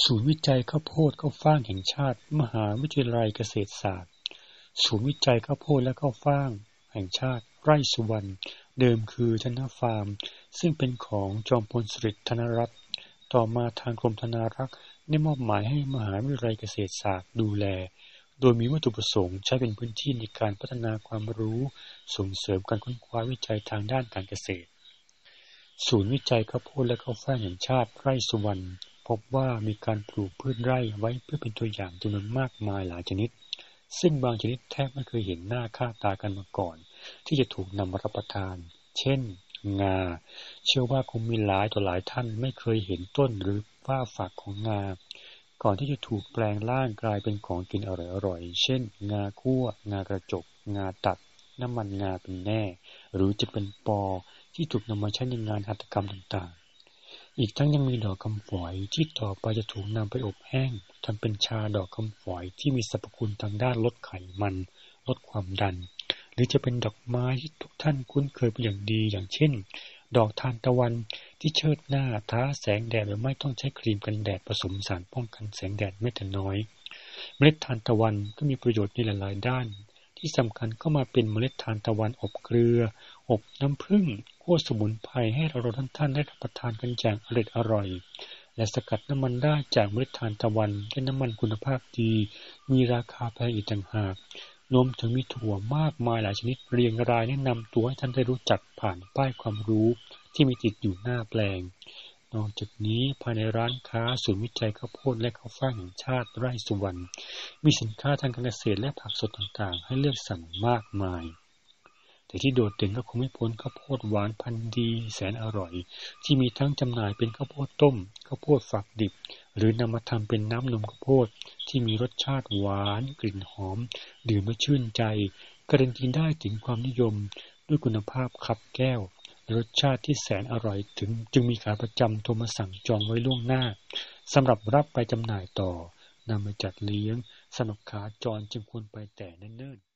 ศูนย์วิจัยข้าวโพดข้าวฟ่างแห่งชาติ มหาวิทยาลัยเกษตรศาสตร์ ศูนย์วิจัยข้าวโพดและข้าวฟ่าง แห่งชาติ ไร่สุวรรณเดิมคือธนาฟาร์ม ซึ่งเป็นของจอมพลสฤษดิ์ธนรัตน์ต่อมาทางกรมธนารักษ์ได้มอบหมายให้มหาวิทยาลัยเกษตรศาสตร์ดูแล โดยมีวัตถุประสงค์ใช้เป็นพื้นที่ในการพัฒนาความรู้ ส่งเสริมการค้นคว้าวิจัยทางด้านการเกษตร ศูนย์วิจัยข้าวโพดและข้าวฟ่างแห่งชาติไร่สุวรรณ พบว่ามีการปลูกพืชไร่ไว้เพื่อเป็นตัวอย่างจำนวนมากมายหลายชนิด ซึ่งบางชนิดแทบไม่เคยเห็นหน้าค่าตากันมาก่อน ที่จะถูกนำมารับประทาน เช่น งา เชื่อว่าคงมีหลายต่อหลายท่านไม่เคยเห็นต้นหรือว่าฝักของงา ก่อนที่จะถูกแปลงร่างกลายเป็นของกินอร่อยๆ เช่น งาคั่ว งากระจก งาตัด น้ำมันงาเป็นแน่ หรือจะเป็นปอที่ถูกนำมาใช้ในงานหัตถกรรมต่าง อีกทั้งยังมีดอกคำฝอยที่ต่อไปจะถูกนำไปอบแห้งทำเป็นชาดอกคำฝอยที่มีสรรพคุณทางด้านลดไขมัน ลดความดัน หรือจะเป็นดอกไม้ที่ทุกท่านคุ้นเคยเป็นอย่างดีอย่างเช่น ดอกทานตะวันที่เชิดหน้าท้าแสงแดดโดยไม่ต้องใช้ครีมกันแดดผสมสารป้องกันแสงแดดไม่แต่น้อย เมล็ดทานตะวันก็มีประโยชน์ในหลาย ๆ ด้าน ที่สำคัญก็มาเป็นเมล็ดทานตะวันอบเกลือ อบน้ำผึ้ง คั่วสมุนไพรให้เราท่านท่านได้รับประทานกันอย่างอร่อยอร่อย และสกัดน้ำมันได้จากเมล็ดทานตะวันเป็นน้ำมันคุณภาพดี มีราคาแพงอีกต่างหากรวมถึงมีถั่วมากมายหลายชนิดเรียงรายแนะนำตัวให้ท่านได้รู้จักผ่านป้ายความรู้ที่มีติดอยู่หน้าแปลง นอกจากนี้ภายในร้านค้าศูนย์วิจัยข้าวโพดและข้าวฟ่างแห่งชาติไร่สุวรรณมีสินค้าทางการเกษตรและผักสดต่างๆ ให้เลือกสั่งมากมาย แต่ที่โดดเด่นก็คงไม่พ้นข้าวโพดหวานพันธุ์ดี แสนอร่อย ที่มีทั้งจำหน่ายเป็นข้าวโพดต้มข้าวโพดฝักดิบ หรือนำมาทำเป็นน้ำนมข้าวโพด ที่มีรสชาติหวานกลิ่นหอม ดื่มแล้วชื่นใจการันตีได้ถึงความนิยมด้วยคุณภาพขับแก้วรสชาติที่แสนอร่อยถึง จึงมีขาประจำโทรมาสั่งจองไว้ล่วงหน้าสำหรับรับไปจำหน่ายต่อนำไปจัดเลี้ยงสนุกขาจรจึงควรไปแต่เนิ่นๆ